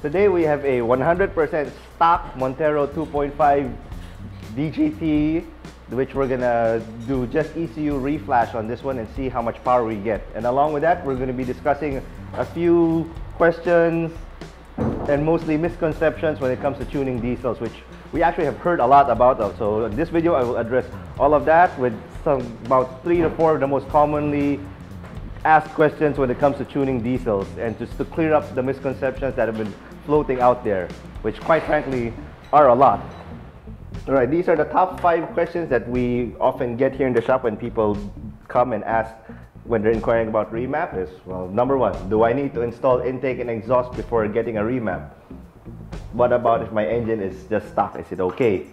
Today we have a 100% stock Montero 2.5 VGT, which we're gonna do just ECU reflash on this one and see how much power we get. And along with that, we're gonna be discussing a few questions and mostly misconceptions when it comes to tuning diesels, which we actually have heard a lot about. So in this video, I will address all of that with some about three to four of the most commonly asked questions when it comes to tuning diesels and just to clear up the misconceptions that have been floating out there, which quite frankly are a lot. All right, these are the top five questions that we often get here in the shop when people come and ask when they're inquiring about remap is, well, number one, do I need to install intake and exhaust before getting a remap? What about if my engine is just stock? Is it okay?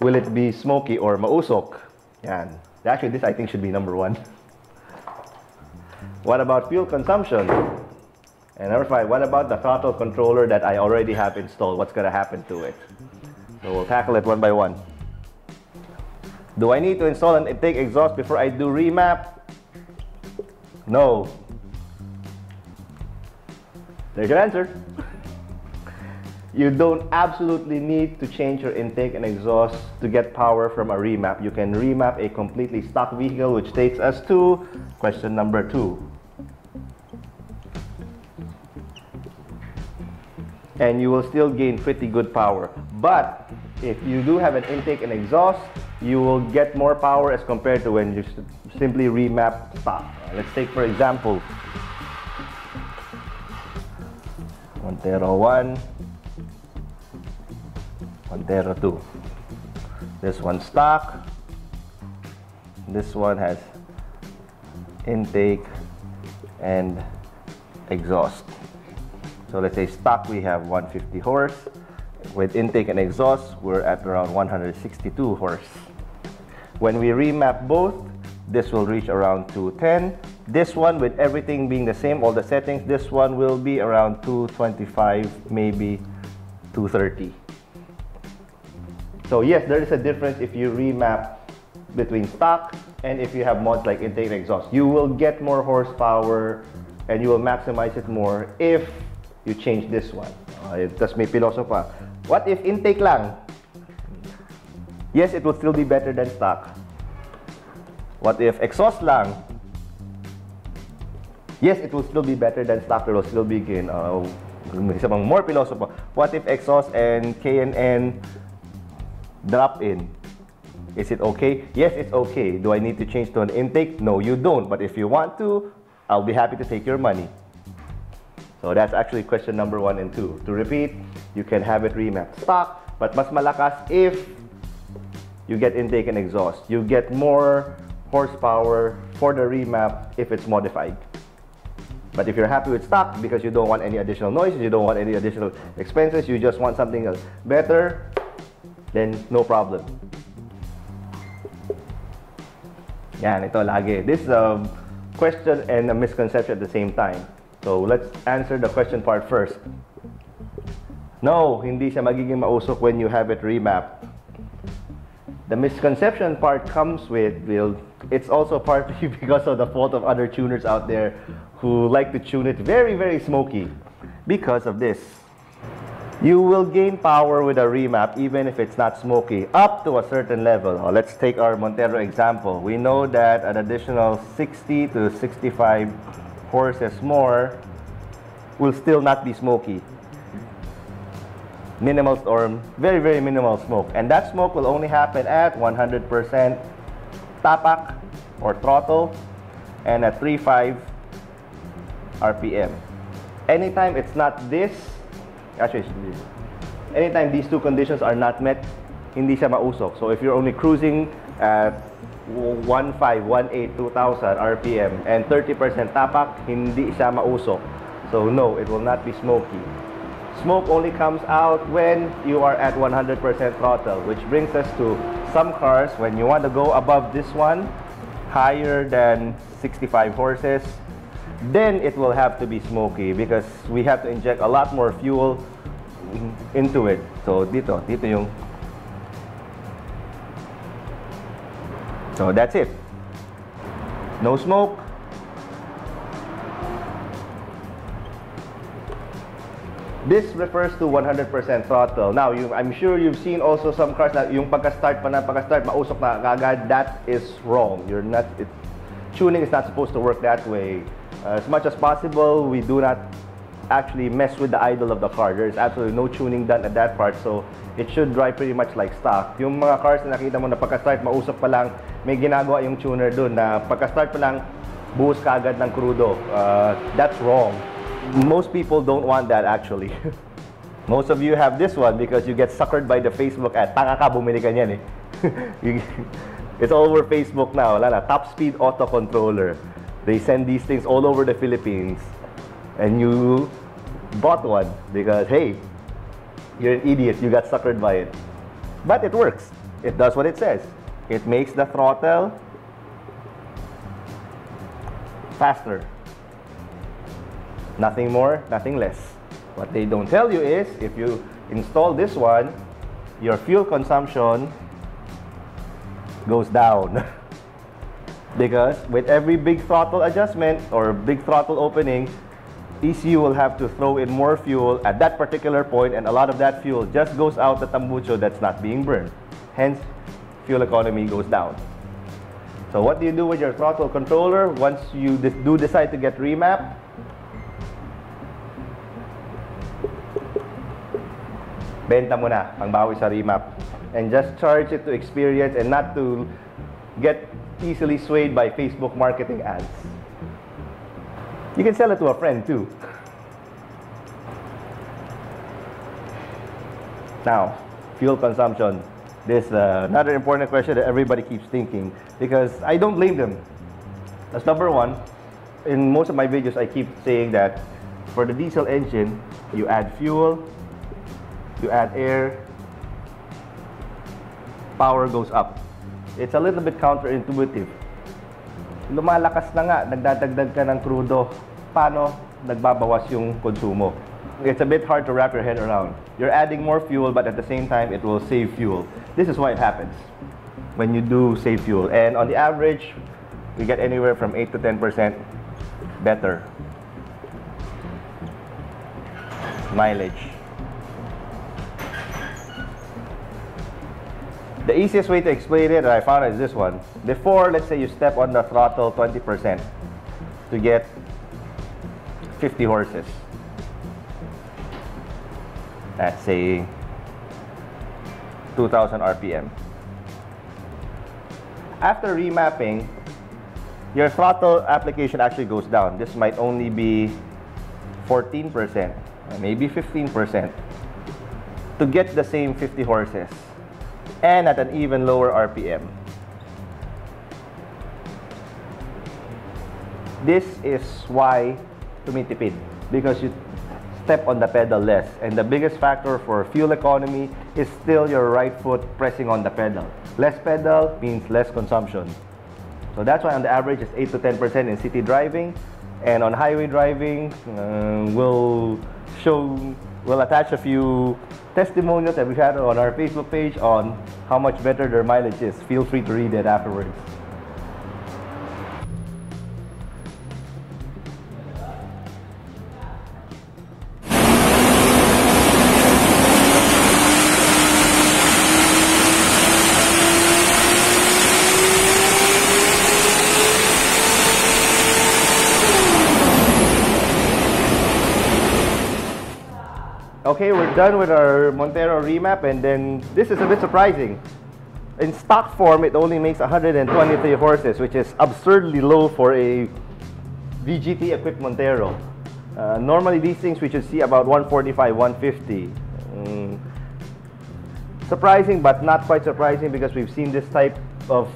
Will it be smoky or mausok? Yan. Actually, this I think should be number one. What about fuel consumption? And number five, what about the throttle controller that I already have installed? What's going to happen to it? So we'll tackle it one by one. Do I need to install an intake exhaust before I do remap? No. There's your answer. You don't absolutely need to change your intake and exhaust to get power from a remap. You can remap a completely stock vehicle, which takes us to question number two. And you will still gain pretty good power. But if you do have an intake and exhaust, you will get more power as compared to when you simply remap stock. Let's take for example, Montero 1, Montero 2. This one stock. This one has intake and exhaust. So let's say stock we have 150 horse. With intake and exhaust, we're at around 162 horse. When we remap both, this will reach around 210. This one, with everything being the same, all the settings, this one will be around 225, maybe 230. So yes, there is a difference if you remap between stock and if you have mods like intake and exhaust. You will get more horsepower and you will maximize it more if you change this one. Uh, Tapos may piloso pa. What if intake lang? Yes, it will still be better than stock. What if exhaust lang? Yes, it will still be better than stock. It will still be gain. Uh, isa pang more piloso pa. What if exhaust and K&N drop in. Is it okay? Yes, it's okay. Do I need to change to an intake? No, you don't. But if you want to, I'll be happy to take your money. So that's actually question number one and two. To repeat, you can have it remap stock, but mas malakas if you get intake and exhaust. You get more horsepower for the remap if it's modified. But if you're happy with stock because you don't want any additional noise, you don't want any additional expenses, you just want something else better, then no problem. Yan, ito lagi. This is a question and a misconception at the same time. So let's answer the question part first. No, hindi siya magiging mausok when you have it remapped. The misconception part comes with, it's also partly because of the fault of other tuners out there who like to tune it very, very smoky because of this. You will gain power with a remap even if it's not smoky up to a certain level. Let's take our Montero example. We know that an additional 60 to 65 horses more will still not be smoky. Minimal storm, very, very minimal smoke. And that smoke will only happen at 100% tapak or throttle and at 3.5 RPM. Anytime it's not this, Actually, anytime these two conditions are not met, hindi siya mausok. So if you're only cruising at 1.5, 1.8, 2,000 RPM and 30% tapak, hindi siya mausok. So no, it will not be smoky. Smoke only comes out when you are at 100% throttle, which brings us to some cars, when you want to go above this one, higher than 65 horses, then it will have to be smoky because we have to inject a lot more fuel into it. So dito, dito yung So that's it. No smoke. This refers to 100% throttle. Now, you, I'm sure you've seen also some cars that yung pagka-start pa na, pagka-start, mausok na agad. That is wrong. You're not, it, tuning is not supposed to work that way. Uh, as much as possible, we do not actually mess with the idle of the car. There's absolutely no tuning done at that part. So, it should drive pretty much like stock. Yung mga cars na nakita mo na pagka-start, mausok pa lang, may ginagawa yung tuner dun na pagka-start pa lang, buhos ka agad ng crudo. Uh, that's wrong. Most people don't want that actually. Most of you have this one because you get suckered by the Facebook ad. Tanga ka, bumili ka niyan eh. It's all over Facebook now. Wala na. Top speed auto controller. They send these things all over the Philippines. And you bought one because, hey, you're an idiot. You got suckered by it. But it works. It does what it says. It makes the throttle faster. Nothing more, nothing less. What they don't tell you is if you install this one, your fuel consumption goes down. because with every big throttle adjustment or big throttle opening, ECU will have to throw in more fuel at that particular point, and a lot of that fuel just goes out the tambucho that's not being burned. Hence, fuel economy goes down. So what do you do with your throttle controller once you do decide to get remap? Benta mo na, pangbawi sa remap. And just charge it to experience and not to get easily swayed by Facebook marketing ads. You can sell it to a friend too. Now, fuel consumption. This is uh, another important question that everybody keeps thinking because I don't blame them. That's number one. In most of my videos, I keep saying that for the diesel engine, you add fuel, you add air, power goes up. It's a little bit counterintuitive. Lumalakas na nga, nagdadagdag ka ng crudo. Paano nagbabawas yung konsumo? It's a bit hard to wrap your head around. You're adding more fuel, but at the same time, it will save fuel. This is why it happens when you do save fuel. And on the average, we get anywhere from 8 to 10% better mileage. The easiest way to explain it that I found is this one. Before, let's say you step on the throttle 20% to get 50 horses. Let's say 2000 RPM. After remapping, your throttle application actually goes down. This might only be 14%, maybe 15% to get the same 50 horses and at an even lower RPM. This is why tumitipid because you step on the pedal less and the biggest factor for fuel economy is still your right foot pressing on the pedal. Less pedal means less consumption. So that's why on the average it's 8 to 10% in city driving and on highway driving uh, we'll show we'll attach a few testimonials that we had on our Facebook page on how much better their mileage is. Feel free to read it afterwards. Okay, we're done with our Montero remap and then this is a bit surprising. In stock form, it only makes 123 horses, which is absurdly low for a VGT equipped Montero. Uh, normally these things we should see about 145, 150. Mm, surprising, but not quite surprising because we've seen this type of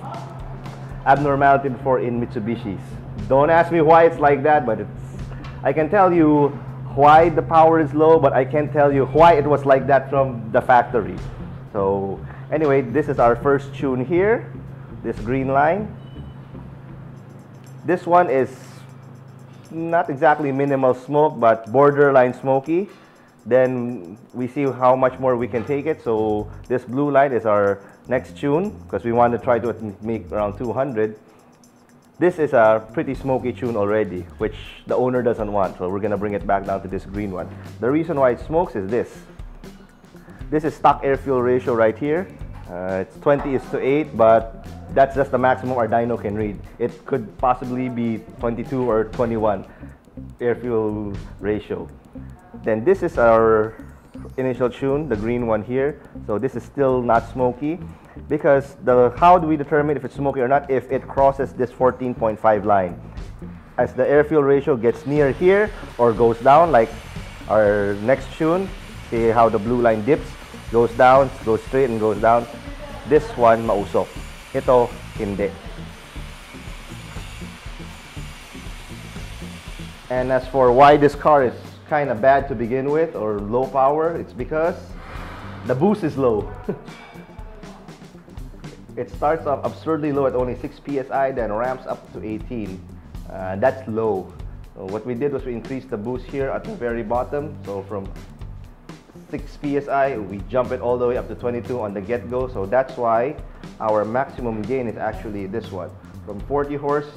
abnormality before in Mitsubishis. Don't ask me why it's like that, but it's, I can tell you why the power is low, but I can't tell you why it was like that from the factory. So anyway, this is our first tune here, this green line. This one is not exactly minimal smoke, but borderline smoky. Then we see how much more we can take it. So this blue line is our next tune because we want to try to make around 200. This is a pretty smoky tune already, which the owner doesn't want, so we're gonna bring it back down to this green one. The reason why it smokes is this. This is stock air-fuel ratio right here. Uh, it's 20 is to 8, but that's just the maximum our dyno can read. It could possibly be 22 or 21 air-fuel ratio. Then this is our initial tune, the green one here. So this is still not smoky because the how do we determine if it's smoky or not if it crosses this 14.5 line. As the air fuel ratio gets near here or goes down like our next tune, see how the blue line dips, goes down, goes straight and goes down. This one mausok. Ito hindi. And as for why this car is kind of bad to begin with or low power, it's because the boost is low. it starts off absurdly low at only 6 psi, then ramps up to 18. Uh, that's low. So what we did was we increased the boost here at the very bottom. So from 6 psi, we jump it all the way up to 22 on the get-go. So that's why our maximum gain is actually this one. From 40 horse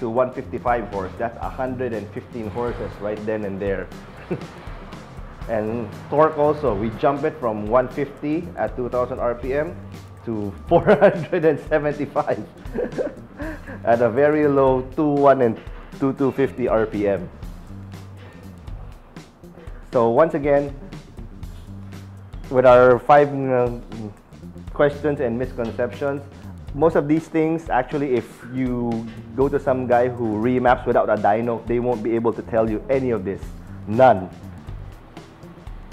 to 155 horse. That's 115 horses right then and there. and torque also, we jump it from 150 at 2000 RPM to 475 at a very low 21 and 2250 RPM. So once again, with our five uh, questions and misconceptions, most of these things, actually, if you go to some guy who remaps without a dyno, they won't be able to tell you any of this. None.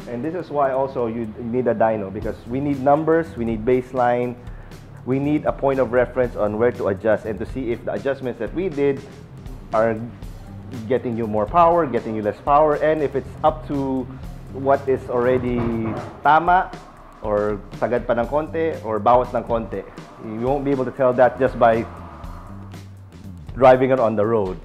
And this is why also you need a dyno because we need numbers, we need baseline, we need a point of reference on where to adjust and to see if the adjustments that we did are getting you more power, getting you less power, and if it's up to what is already tama or sagad pa ng konti or bawas ng konti. You won't be able to tell that just by driving it on the road.